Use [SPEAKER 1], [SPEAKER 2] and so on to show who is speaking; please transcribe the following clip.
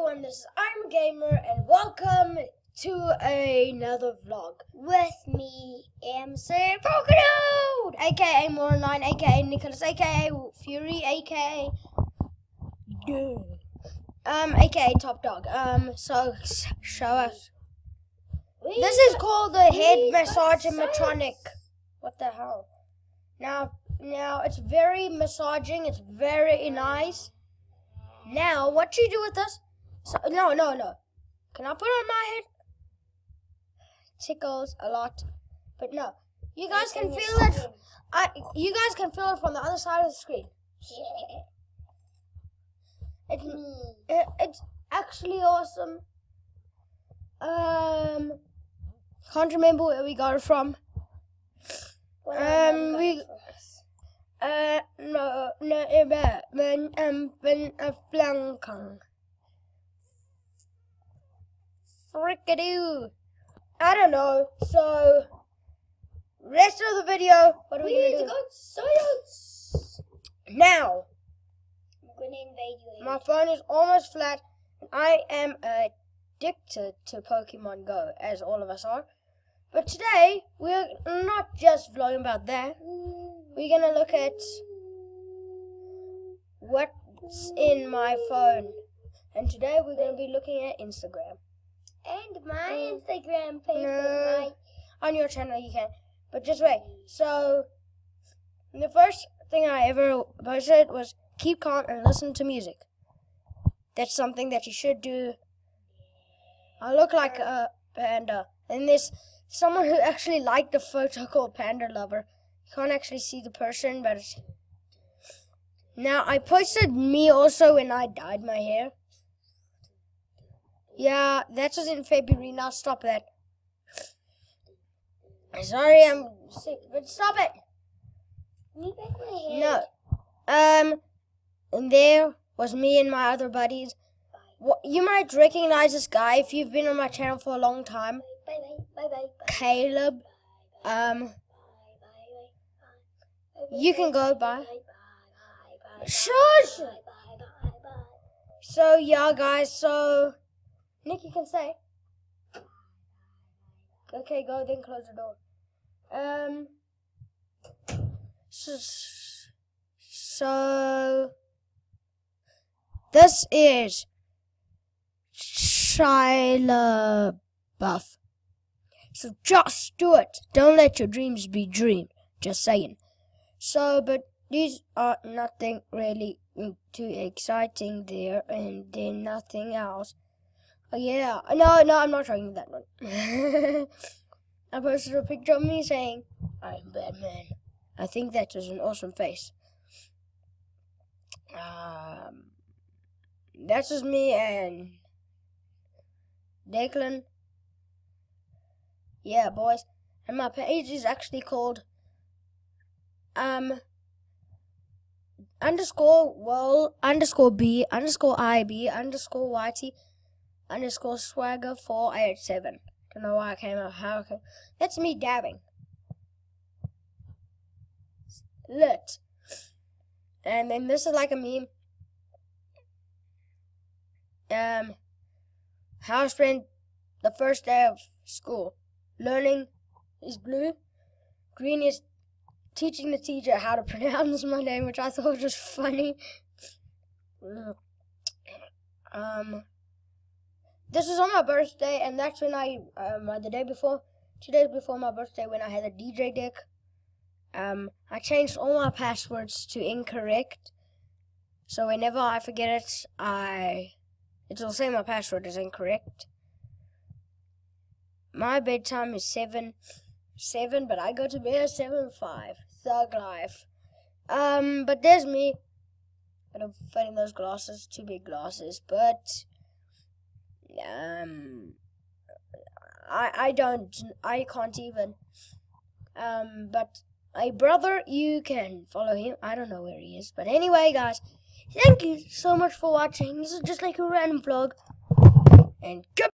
[SPEAKER 1] everyone, this is I'm a Gamer and welcome to another vlog with me, MC Pocono, aka More9, aka Nicholas, aka Fury, aka um, aka Top Dog. Um, so show us. This is called the head massage matronic. What the hell? Now, now it's very massaging. It's very nice. Now, what do you do with this? So, no, no, no. Can I put on my head? Tickles a lot, but no. You guys can feel it. I, you guys can feel it from the other side of the screen. It's, it, it's actually awesome. Um, can't remember where we got it from. Um, we. Uh, no, no, um, Frickadoo. I don't know. So, rest of the video, what are we,
[SPEAKER 2] We need to
[SPEAKER 1] do?
[SPEAKER 2] go science.
[SPEAKER 1] Now,
[SPEAKER 2] I'm gonna invade you.
[SPEAKER 1] my phone is almost flat. I am addicted to Pokemon Go, as all of us are. But today, we're not just vlogging about that. We're gonna look at what's in my phone. And today we're gonna be looking at Instagram.
[SPEAKER 2] And my mm. Instagram page
[SPEAKER 1] No.
[SPEAKER 2] was
[SPEAKER 1] On your channel you can. But just wait. So the first thing I ever posted was keep calm and listen to music. That's something that you should do. I look like a panda. And there's someone who actually liked the photo called Panda Lover. You can't actually see the person, but it's now I posted me also when I dyed my hair. Yeah, that was in February. Now stop that. Sorry, I'm sick, but stop it.
[SPEAKER 2] my. Need back my hair.
[SPEAKER 1] No. Um, and there was me and my other buddies. Wha- You might recognize this guy if you've been on my channel for a long time.
[SPEAKER 2] Bye bye bye bye. bye.
[SPEAKER 1] Caleb. Um,
[SPEAKER 2] Bye, bye, bye.
[SPEAKER 1] You can go by.
[SPEAKER 2] Bye,
[SPEAKER 1] Shush!
[SPEAKER 2] bye, bye, bye, bye.
[SPEAKER 1] so yeah, guys. So, You can say. Okay, go then close the door. Um. So, so this is Shia Buff. So just do it. Don't let your dreams be dream. Just saying. So, but these are nothing really too exciting there, and then nothing else. Oh yeah, no, no, I'm not showing that one. I posted a picture of me saying, "I'm Batman." I think that was an awesome face. Um, that's just me and Declan. Yeah, boys. And my page is actually called um underscore well underscore b underscore ib underscore yt underscore swagger four eight seven. Don't know why I came up. How? Came- That's me dabbing. Lit. And then this is like a meme. Um, how I spent the first day of school. Learning is blue. Green is teaching the teacher how to pronounce my name, which I thought was just funny. Um, this was on my birthday, and that's when I, um, uh, the day before, two days before my birthday, when I had a DJ deck. Um, I changed all my passwords to incorrect. So whenever I forget it, I it will say my password is incorrect. My bedtime is seven seven, but I go to bed at seven five. Thug life. Um, but there's me. And I'm fighting those glasses, two big glasses, but um I I don't I can't even. Um, but my brother, you can follow him. I don't know where he is, but anyway, guys, thank you so much for watching. This is just like a random vlog, and goodbye.